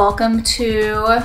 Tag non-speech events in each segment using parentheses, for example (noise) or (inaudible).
Welcome to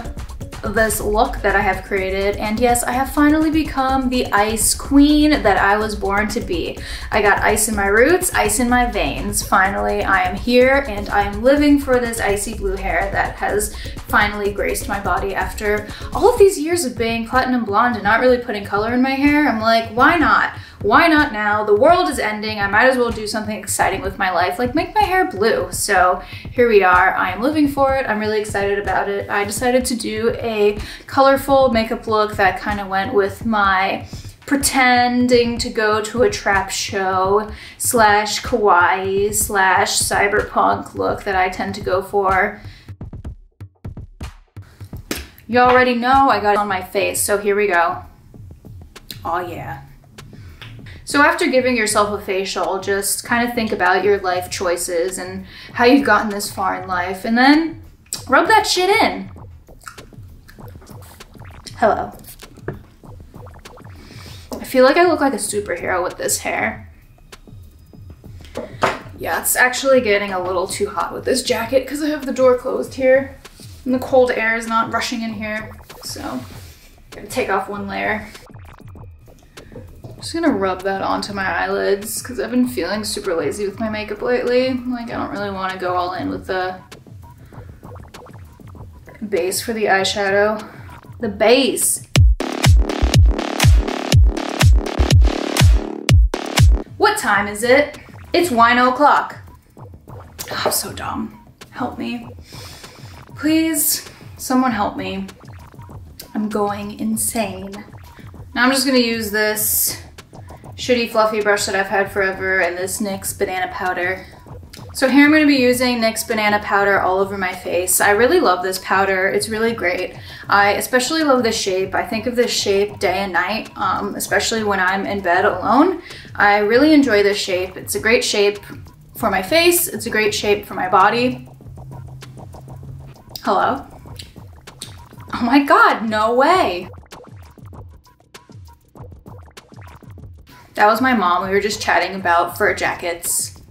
this look that I have created. And yes, I have finally become the ice queen that I was born to be. I got ice in my roots, ice in my veins. Finally, I am here and I am living for this icy blue hair that has finally graced my body after all of these years of being platinum blonde and not really putting color in my hair. I'm like, why not? Why not now? The world is ending. I might as well do something exciting with my life, like make my hair blue. So here we are. I am living for it. I'm really excited about it. I decided to do a colorful makeup look that kind of went with my pretending to go to a trap show slash kawaii slash cyberpunk look that I tend to go for. You already know I got it on my face, so here we go. Oh yeah. So after giving yourself a facial, just kind of think about your life choices and how you've gotten this far in life and then rub that shit in. Hello. I feel like I look like a superhero with this hair. Yeah, it's actually getting a little too hot with this jacket because I have the door closed here and the cold air is not rushing in here. So, I'm gonna take off one layer just gonna rub that onto my eyelids because I've been feeling super lazy with my makeup lately. Like, I don't really want to go all in with the base for the eyeshadow. The base! What time is it? It's wine o'clock. Oh, I'm so dumb. Help me. Please, someone help me. I'm going insane. Now I'm just gonna use this shitty fluffy brush that I've had forever and this NYX banana powder. So here I'm going to be using NYX banana powder all over my face. I really love this powder. It's really great. I especially love the shape. I think of this shape day and night, um, especially when I'm in bed alone. I really enjoy this shape. It's a great shape for my face. It's a great shape for my body. Hello? Oh my god, no way! That was my mom. We were just chatting about fur jackets.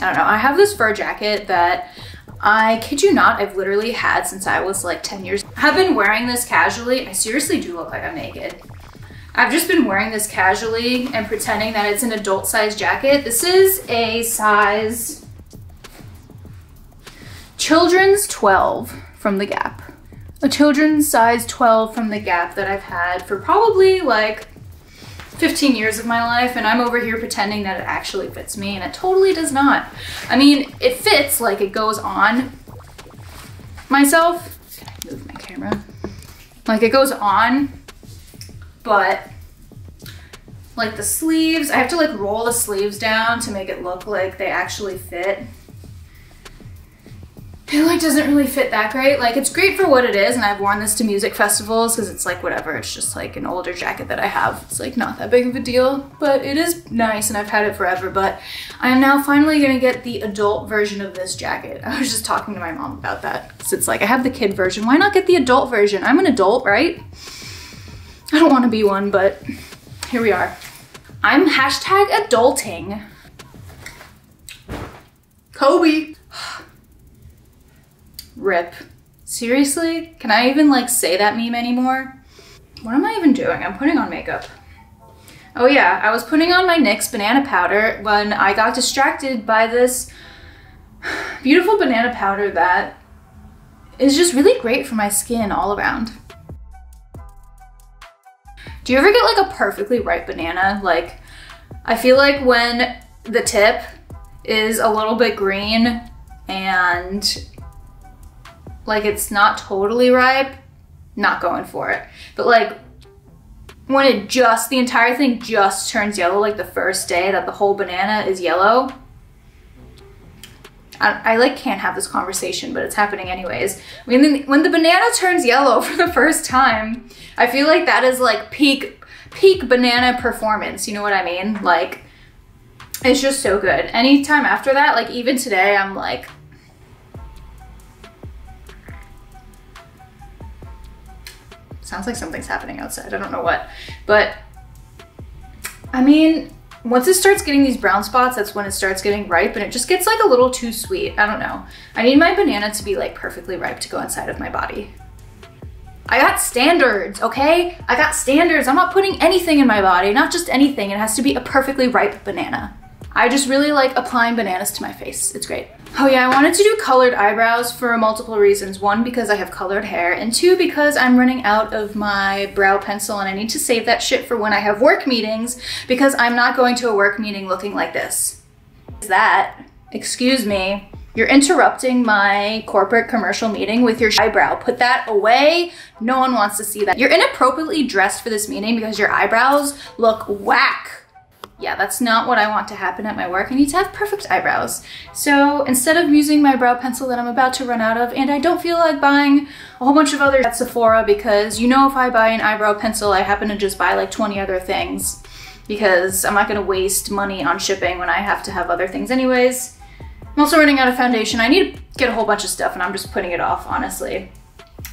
I don't know. I have this fur jacket that I kid you not, I've literally had since I was like 10 years. I've been wearing this casually. I seriously do look like I'm naked. I've just been wearing this casually and pretending that it's an adult size jacket. This is a size children's 12 from the Gap. A children's size 12 from the Gap that I've had for probably like 15 years of my life and I'm over here pretending that it actually fits me and it totally does not. I mean, it fits like it goes on myself. Move my camera? Like it goes on, but like the sleeves, I have to like roll the sleeves down to make it look like they actually fit it like doesn't really fit that great. Like it's great for what it is and I've worn this to music festivals because it's like whatever. It's just like an older jacket that I have. It's like not that big of a deal, but it is nice and I've had it forever. But I am now finally gonna get the adult version of this jacket. (laughs) I was just talking to my mom about that because it's like I have the kid version. Why not get the adult version? I'm an adult, right? I don't want to be one, but here we are. I'm hashtag adulting. Kobe. (sighs) (sighs) Rip. Seriously? Can I even like say that meme anymore? What am I even doing? I'm putting on makeup. Oh yeah, I was putting on my NYX banana powder when I got distracted by this beautiful banana powder that is just really great for my skin all around. Do you ever get like a perfectly ripe banana? Like, I feel like when the tip is a little bit green and like it's not totally ripe, not going for it. But like when it just, the entire thing just turns yellow, like the first day that the whole banana is yellow, I, I, like can't have this conversation, but it's happening anyways. When the, when the banana turns yellow (laughs) for the first time, I feel like that is like peak, peak banana performance. You know what I mean? Like, it's just so good. Anytime after that, like even today, I'm like, Sounds like something's happening outside. I don't know what. But I mean, once it starts getting these brown spots, that's when it starts getting ripe and it just gets like a little too sweet. I don't know. I need my banana to be like perfectly ripe to go inside of my body. I got standards, okay? I got standards. I'm not putting anything in my body, not just anything. It has to be a perfectly ripe banana. I just really like applying bananas to my face. It's great. Oh yeah, I wanted to do colored eyebrows for multiple reasons. One, because I have colored hair, and two, because I'm running out of my brow pencil and I need to save that shit for when I have work meetings because I'm not going to a work meeting looking like this. Is that, excuse me, you're interrupting my corporate commercial meeting with your eyebrow. Put that away. No one wants to see that. You're inappropriately dressed for this meeting because your eyebrows look whack yeah, that's not what I want to happen at my work. I need to have perfect eyebrows. So instead of using my brow pencil that I'm about to run out of, and I don't feel like buying a whole bunch of others at Sephora because you know if I buy an eyebrow pencil, I happen to just buy like 20 other things because I'm not gonna waste money on shipping when I have to have other things anyways. I'm also running out of foundation. I need to get a whole bunch of stuff and I'm just putting it off, honestly,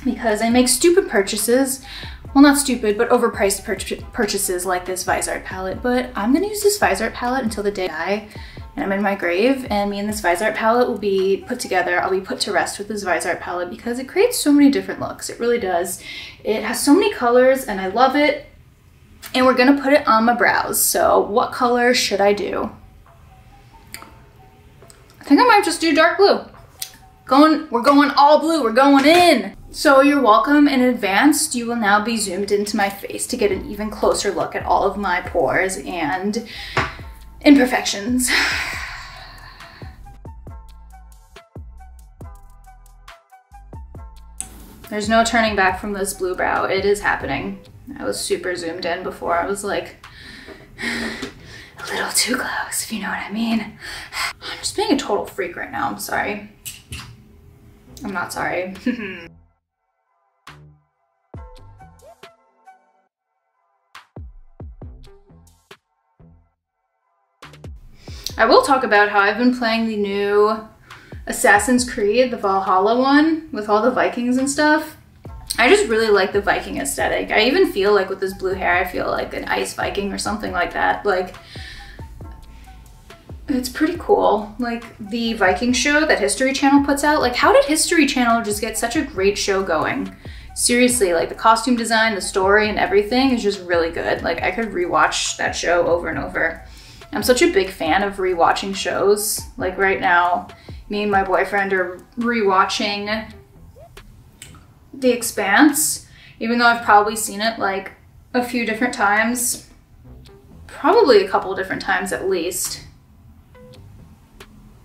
because I make stupid purchases well not stupid, but overpriced pur purchases like this Viseart palette. But I'm gonna use this Viseart palette until the day I die and I'm in my grave and me and this Viseart palette will be put together. I'll be put to rest with this Viseart palette because it creates so many different looks. It really does. It has so many colors and I love it. And we're gonna put it on my brows. So what color should I do? I think I might just do dark blue. Going, we're going all blue, we're going in. So you're welcome in advance. You will now be zoomed into my face to get an even closer look at all of my pores and imperfections. There's no turning back from this blue brow. It is happening. I was super zoomed in before. I was like (sighs) a little too close, if you know what I mean. (sighs) I'm just being a total freak right now. I'm sorry. I'm not sorry. (laughs) I will talk about how I've been playing the new Assassin's Creed, the Valhalla one, with all the Vikings and stuff. I just really like the Viking aesthetic. I even feel like with this blue hair, I feel like an ice Viking or something like that. Like, it's pretty cool. Like the Viking show that History Channel puts out, like how did History Channel just get such a great show going? Seriously, like the costume design, the story and everything is just really good. Like I could rewatch that show over and over. I'm such a big fan of rewatching shows. Like right now, me and my boyfriend are rewatching The Expanse, even though I've probably seen it like a few different times. Probably a couple different times at least.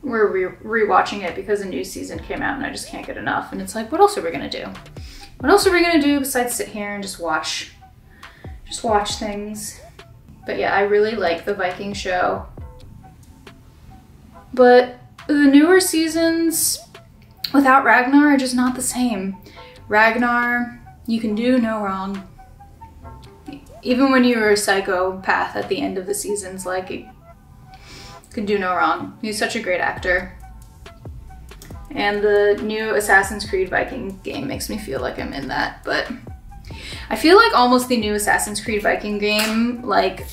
We're re rewatching it because a new season came out and I just can't get enough. And it's like, what else are we gonna do? What else are we gonna do besides sit here and just watch, just watch things? But yeah, I really like the Viking show. But the newer seasons without Ragnar are just not the same. Ragnar, you can do no wrong. Even when you were a psychopath at the end of the seasons, like, you can do no wrong. He's such a great actor. And the new Assassin's Creed Viking game makes me feel like I'm in that, but I feel like almost the new Assassin's Creed Viking game, like,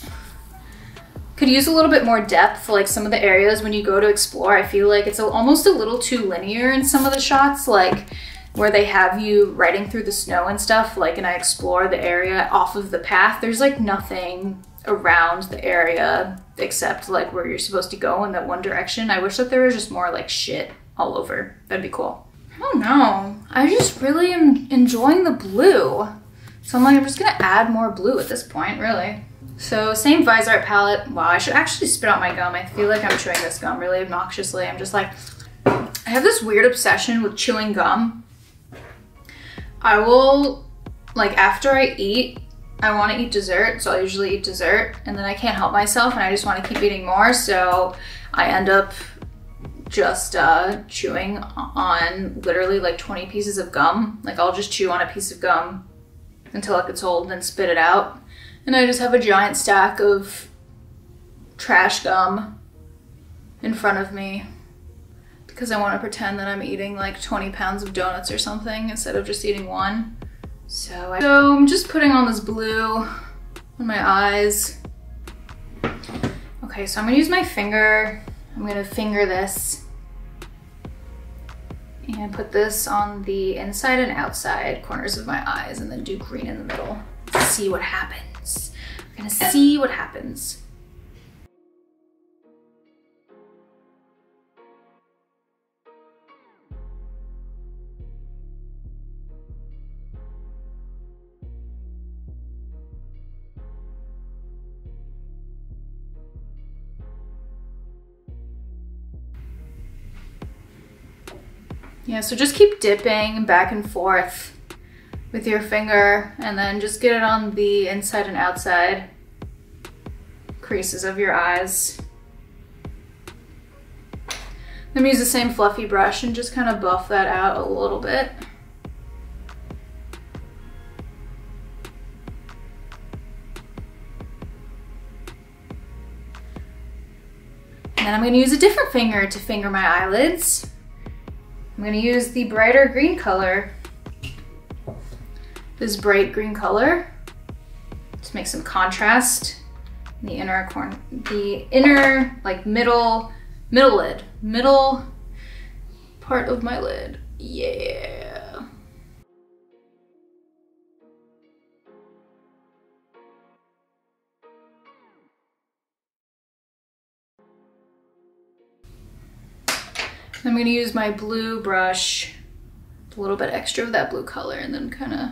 could use a little bit more depth like some of the areas when you go to explore. I feel like it's a, almost a little too linear in some of the shots, like where they have you riding through the snow and stuff, like, and I explore the area off of the path. There's like nothing around the area except like where you're supposed to go in that one direction. I wish that there was just more like shit all over. That'd be cool. I don't know. I just really am enjoying the blue. So I'm like, I'm just gonna add more blue at this point, really. So same Viseart palette. Wow, I should actually spit out my gum. I feel like I'm chewing this gum really obnoxiously. I'm just like, I have this weird obsession with chewing gum. I will, like after I eat, I wanna eat dessert, so I usually eat dessert, and then I can't help myself and I just wanna keep eating more, so I end up just uh, chewing on literally like 20 pieces of gum. Like I'll just chew on a piece of gum until it gets old and spit it out. And I just have a giant stack of trash gum in front of me because I want to pretend that I'm eating like 20 pounds of donuts or something instead of just eating one. So, I, so I'm just putting on this blue on my eyes. Okay, so I'm gonna use my finger. I'm gonna finger this and put this on the inside and outside corners of my eyes and then do green in the middle. See what happens. I'm gonna see what happens. Yeah, so just keep dipping back and forth with your finger and then just get it on the inside and outside creases of your eyes. Then use the same fluffy brush and just kind of buff that out a little bit. And then I'm gonna use a different finger to finger my eyelids. I'm gonna use the brighter green color, this bright green color, to make some contrast in the inner corner, the inner, like middle, middle lid, middle part of my lid. Yeah. I'm gonna use my blue brush, a little bit extra of that blue color, and then kind of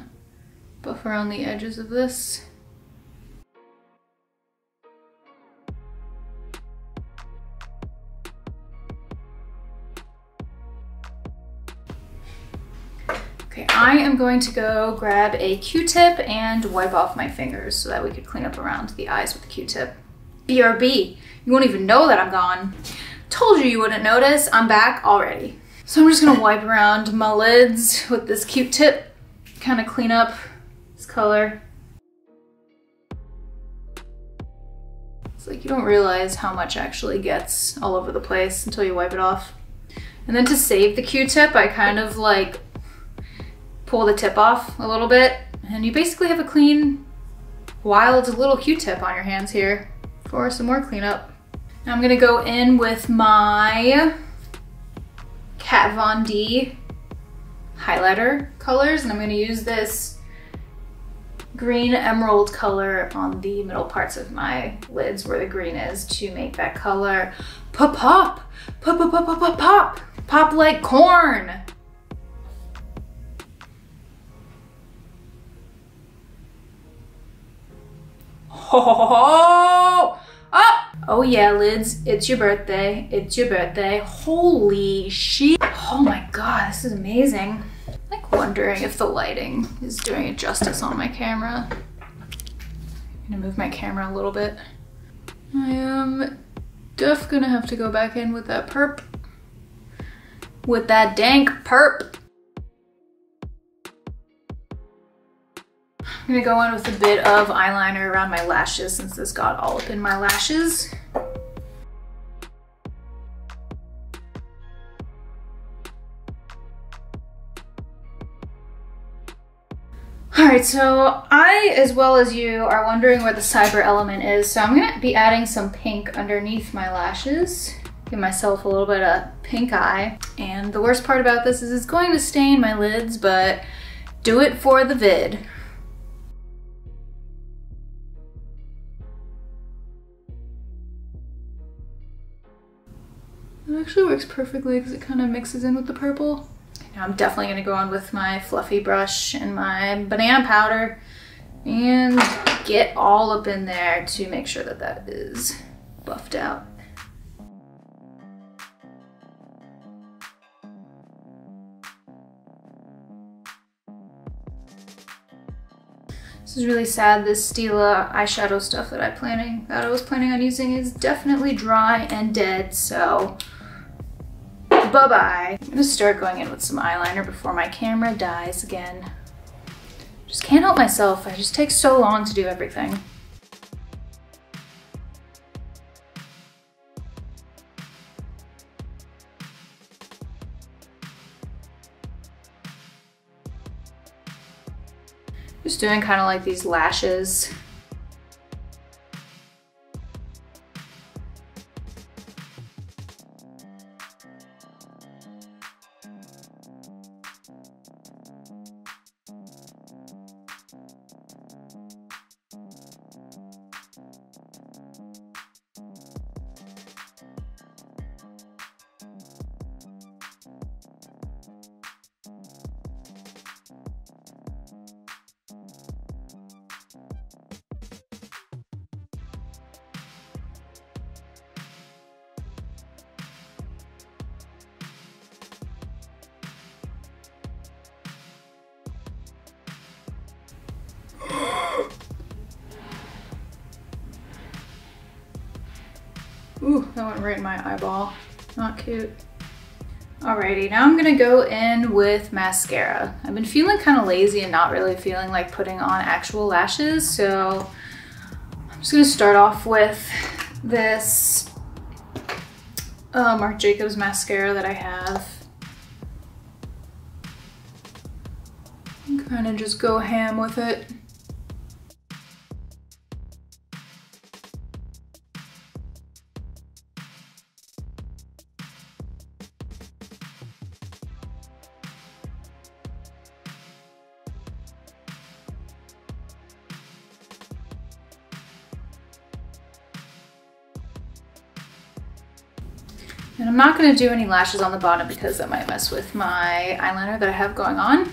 buff around the edges of this. Okay, I am going to go grab a Q-tip and wipe off my fingers so that we could clean up around the eyes with the Q-tip. BRB, you won't even know that I'm gone. Told you you wouldn't notice. I'm back already. So I'm just gonna (laughs) wipe around my lids with this Q-tip, kind of clean up this color. It's like you don't realize how much actually gets all over the place until you wipe it off. And then to save the Q-tip, I kind of like pull the tip off a little bit and you basically have a clean, wild little Q-tip on your hands here for some more cleanup. I'm gonna go in with my Kat Von D highlighter colors and I'm gonna use this green emerald color on the middle parts of my lids where the green is to make that color pop pop pop pop pop pop pop pop like corn. Ho ho oh Oh yeah, lids, it's your birthday. It's your birthday. Holy shit. Oh my god, this is amazing. I'm like wondering if the lighting is doing it justice on my camera. I'm gonna move my camera a little bit. I am def gonna have to go back in with that perp. With that dank perp. I'm gonna go in with a bit of eyeliner around my lashes since this got all up in my lashes. All right, so I, as well as you, are wondering where the cyber element is. So I'm gonna be adding some pink underneath my lashes. Give myself a little bit of pink eye. And the worst part about this is it's going to stain my lids, but do it for the vid. It actually works perfectly because it kind of mixes in with the purple. Now I'm definitely gonna go on with my fluffy brush and my banana powder and get all up in there to make sure that that is buffed out. This is really sad. This Stila eyeshadow stuff that I planning that I was planning on using is definitely dry and dead, so bye-bye. I'm gonna start going in with some eyeliner before my camera dies again. Just can't help myself. I just take so long to do everything. Just doing kind of like these lashes That went right in my eyeball. Not cute. Alrighty, now I'm gonna go in with mascara. I've been feeling kind of lazy and not really feeling like putting on actual lashes, so I'm just gonna start off with this uh, Marc Jacobs mascara that I have. Kind of just go ham with it. Not gonna do any lashes on the bottom because that might mess with my eyeliner that I have going on.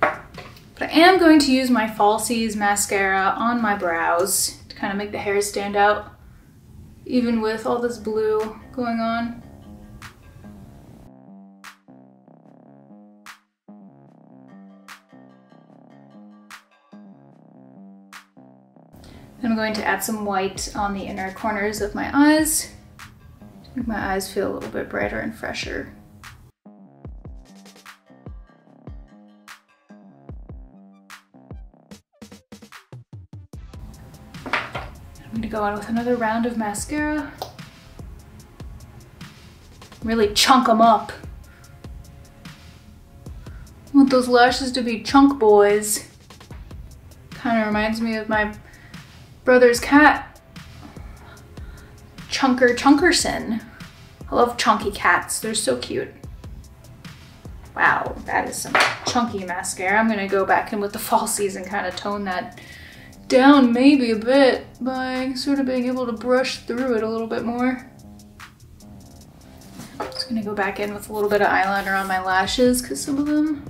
But I am going to use my Falsies mascara on my brows to kind of make the hair stand out, even with all this blue going on. I'm going to add some white on the inner corners of my eyes. My eyes feel a little bit brighter and fresher. I'm gonna go on with another round of mascara. Really chunk them up. I want those lashes to be chunk boys. Kind of reminds me of my brother's cat Chunker Chunkerson. I love chunky cats. They're so cute. Wow, that is some chunky mascara. I'm gonna go back in with the falsies and kind of tone that down maybe a bit by sort of being able to brush through it a little bit more. I'm Just gonna go back in with a little bit of eyeliner on my lashes because some of them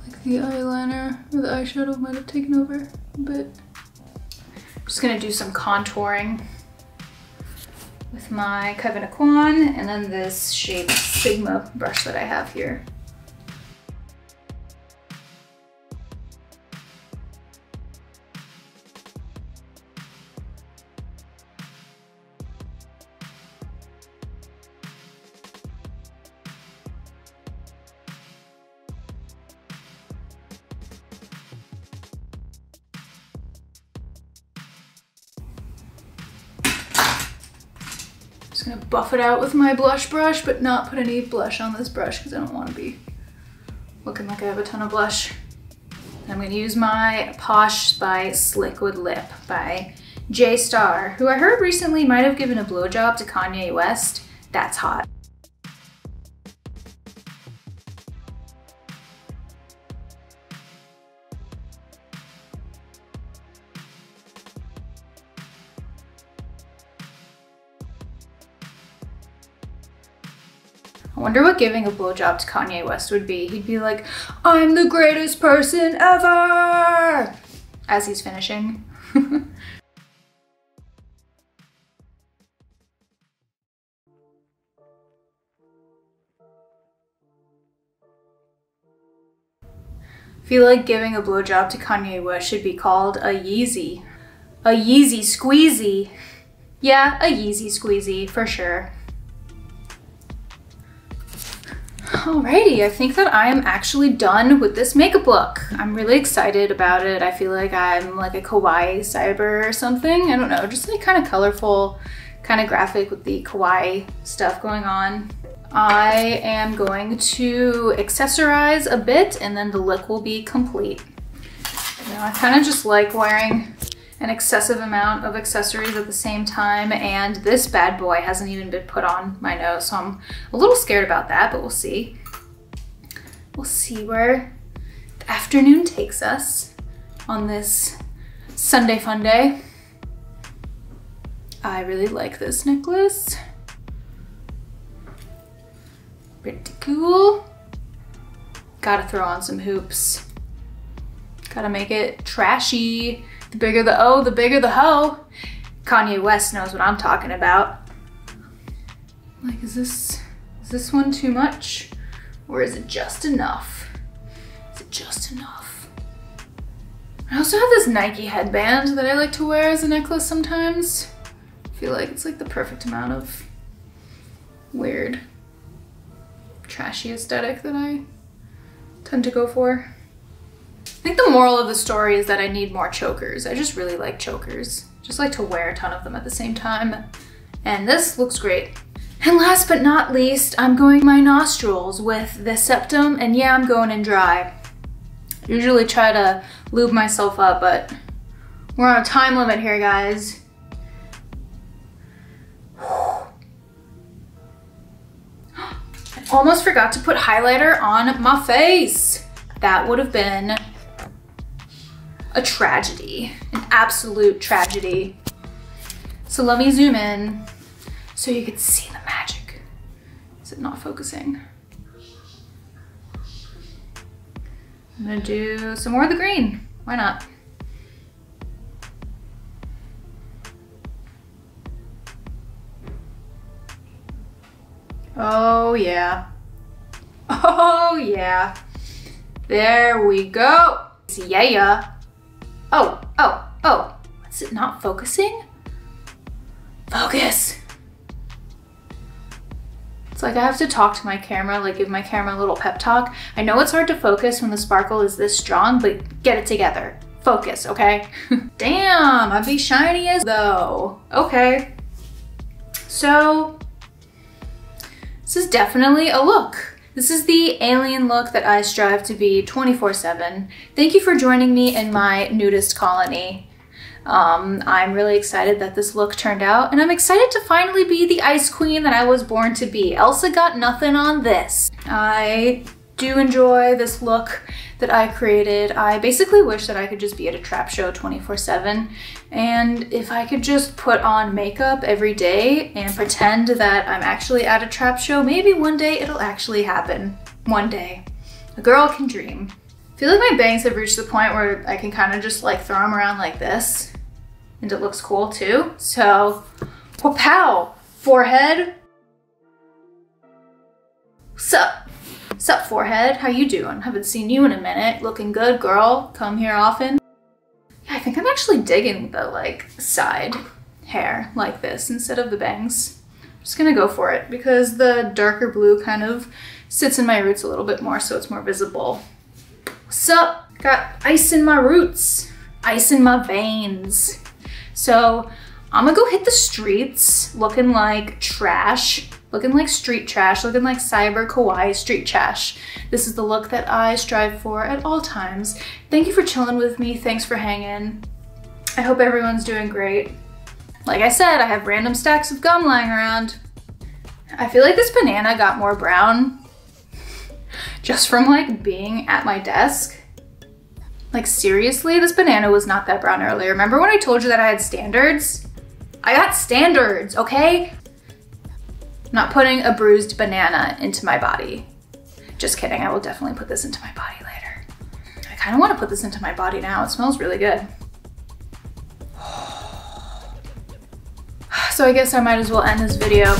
like the eyeliner or the eyeshadow might have taken over but I'm just gonna do some contouring with my Kevyn Aucoin and then this shape Sigma brush that I have here. Just gonna buff it out with my blush brush, but not put any blush on this brush because I don't want to be looking like I have a ton of blush. I'm gonna use my Posh Spice Liquid Lip by J Star, who I heard recently might have given a blowjob to Kanye West. That's hot. Wonder what giving a blowjob to Kanye West would be. He'd be like, I'm the greatest person ever! As he's finishing. (laughs) feel like giving a blowjob to Kanye West should be called a Yeezy. A Yeezy squeezy. Yeah, a Yeezy squeezy, for sure. Alrighty, I think that I am actually done with this makeup look. I'm really excited about it. I feel like I'm like a kawaii cyber or something. I don't know, just like kind of colorful, kind of graphic with the kawaii stuff going on. I am going to accessorize a bit and then the look will be complete. You know, I kind of just like wearing an excessive amount of accessories at the same time and this bad boy hasn't even been put on my nose so I'm a little scared about that but we'll see. We'll see where the afternoon takes us on this Sunday fun day. I really like this necklace. Pretty cool. Gotta throw on some hoops. Gotta make it trashy. The bigger the O, the bigger the hoe. Kanye West knows what I'm talking about. Like, is this, is this one too much? Or is it just enough? Is it just enough? I also have this Nike headband that I like to wear as a necklace sometimes. I feel like it's like the perfect amount of weird, trashy aesthetic that I tend to go for. I think the moral of the story is that I need more chokers. I just really like chokers. Just like to wear a ton of them at the same time. And this looks great. And last but not least, I'm going my nostrils with the septum, and yeah, I'm going in dry. Usually try to lube myself up, but we're on a time limit here, guys. (gasps) almost forgot to put highlighter on my face. That would have been a tragedy, an absolute tragedy. So let me zoom in so you can see the magic. Is it not focusing? I'm gonna do some more of the green. Why not? Oh yeah. (laughs) Oh yeah. There we go. Yeah. Oh, oh, oh. Is it not focusing? Focus. It's like I have to talk to my camera, like give my camera a little pep talk. I know it's hard to focus when the sparkle is this strong, but get it together. Focus, okay? (laughs) Damn, I'd be shiny as though. Okay. So, this is definitely a look. This is the alien look that I strive to be 24 7. Thank you for joining me in my nudist colony. Um, I'm really excited that this look turned out, and I'm excited to finally be the ice queen that I was born to be. Elsa got nothing on this. I do enjoy this look that I created. I basically wish that I could just be at a trap show 24 7 and if I could just put on makeup every day and pretend that I'm actually at a trap show, maybe one day it'll actually happen. One day. A girl can dream. I feel like my bangs have reached the point where I can kind of just like throw them around like this and it looks cool too. So, pow, forehead. Sup? Sup, forehead? How you doing? Haven't seen you in a minute. Looking good, girl. Come here often. Yeah, I think I'm actually digging the like side hair like this instead of the bangs. I'm just gonna go for it because the darker blue kind of sits in my roots a little bit more so it's more visible. What's up? Got ice in my roots, ice in my veins. So I'm gonna go hit the streets looking like trash, looking like street trash, looking like cyber kawaii street trash. This is the look that I strive for at all times. Thank you for chilling with me. Thanks for hanging. I hope everyone's doing great. Like I said, I have random stacks of gum lying around. I feel like this banana got more brown (laughs) just from like being at my desk. Like seriously, this banana was not that brown earlier. Remember when I told you that I had standards? I got standards, okay? Not putting a bruised banana into my body. Just kidding, I will definitely put this into my body later. I kind of want to put this into my body now. It smells really good. (sighs) So I guess I might as well end this video